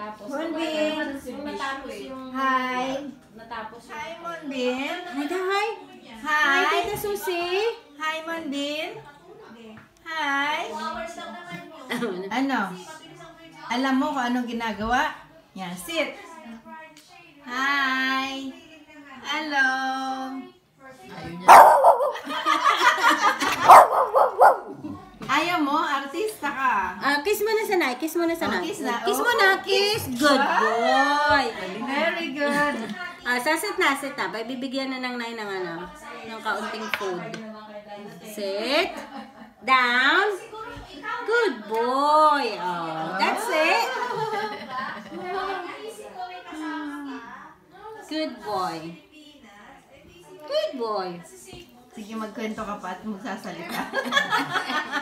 Tapos, Monbin. Nung natapos yung... Hi. Natapos yung... Hi, Monbin. Hi, hi. Hi. Hi, Tita Susie. Hi, Monbin. Hi. Ano? Alam mo kung anong ginagawa? Yan, sit. Hi. Hello. Ayaw mo, artista ka. Ah, kiss mo na sanay. Kiss mo na sanay. Oh, kiss na. Kiss mo Oh, na. Kiss. Good boy. Very good. Ah, sasit na, sit na. Bibigyan na ng nai ng ano, ng kaunting food. Sit. Down. Good boy. Oh, that's it. Good boy. Good boy. Sige, magkwento ka pa at magsasalita.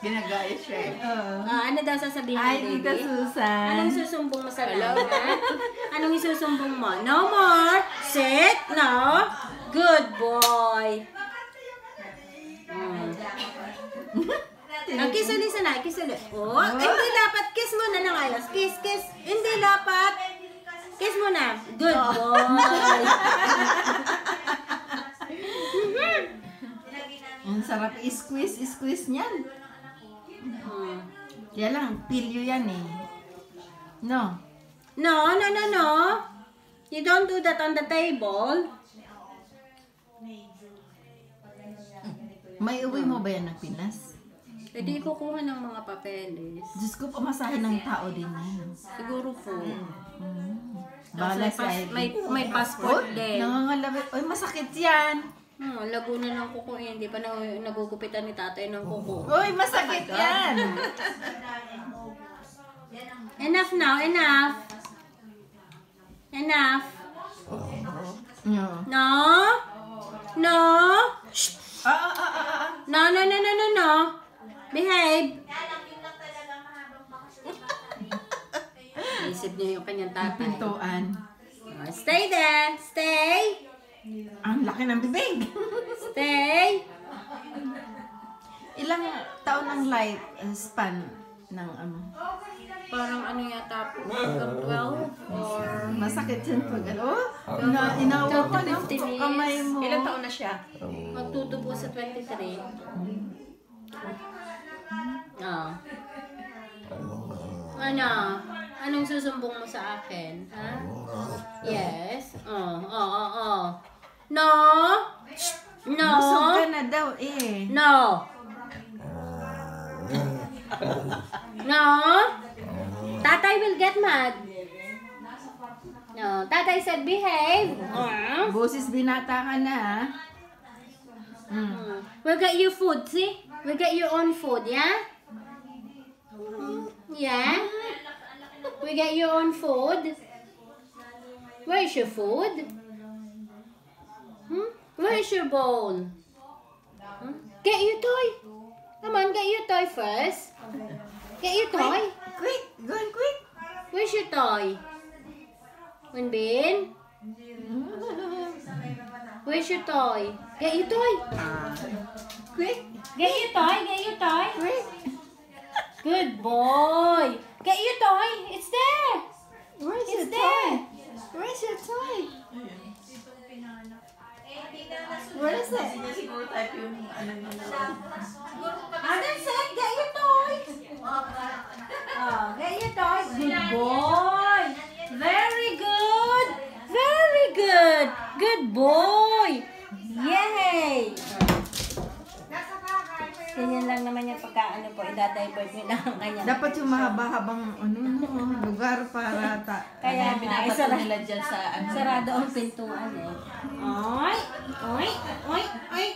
Ginagaya siya eh. Oo. Ah, ano daw sasabihin mo, Hi, baby? Tita Susan. Anong susumbong mo sa lahat? Anong isusumbong mo? No more. Sit. No. Good boy. Mm. Ang kiss ulit sana. Kiss ulit. Oh, hindi dapat. Kiss mo na ng ayos. Kiss, kiss. Hindi dapat. Kiss mo na. Good boy. Ang sarap i-squeeze, i-squeeze niyan. Kaya lang, pilyo yan eh. No. No, no, no, no. You don't do that on the table. May uwi mo ba yan ng Pinas? Pwede kukuha ng mga papeles. Diyos ko, pamasahin ng tao din yan. Siguro po. Mm. Bala may, sa may, may passport din. Nangangalabit. Oy, masakit yan. Hmm, lago na ng kuko eh. Hindi pa na, nagugupitan ni tatay ng kuko. Uy, masakit yan. Enough now, enough. Enough. No. No? No? Shh. No, no, no, no, no, no. Behave. Isip niyo yung kanyang tatay. Pintuan. Oh, stay there. Stay. Ang laki ng bibig. Stay. Ilang taon ang life uh, span ng ano? Parang ano yata po, hanggang 12 or... Masakit yan pag ano? Oh, ina inawa ko ng 50 minutes. kamay mo. Ilan taon na siya? Magtutubo sa 23. Ah. Ano? Anong susumbong mo sa akin? Ha? Yes. Oh, oh, oh, oh. No? No? Busog ka na daw eh. No? No? Tatay will get mad. No. Tatay said behave. Ah. Boses binata ka na. Mm. Mm. We'll get you food, see? We'll get your own food, yeah? Yeah? We get your own food? Where is your food? Hmm? Where is your? Hmm? Get your toy. Come on, get your toy first. Get your toy. Quick! Go on quick! Where's your toy? Winbin? Where's your toy? Get your toy. Quick! Get your toy. Get your toy. Quick! Good boy. Where is it? Siguro type yung ano yun. Adam said, get your toy. Oh, get your toy. Good boy. Very good. Very good. Good boy. Nyo lang ang kanya. Dapat yung mahaba-habang ano, no, lugar para ta... Kaya nga, Binabato nila dyan sa ano. sarado ang pintuan eh. Oy, oy, oy, oy.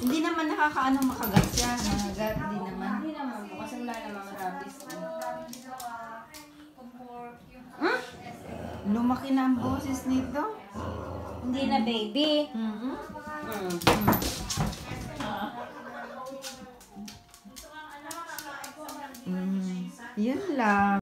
Hindi naman nakakaano makagat siya. Nakagat, hindi naman. Hindi naman po, kasi wala namang rabies. Hmm? Lumaki na ang boses nito. Hindi na baby. Mhm. Hmm. Mm. Yun lang.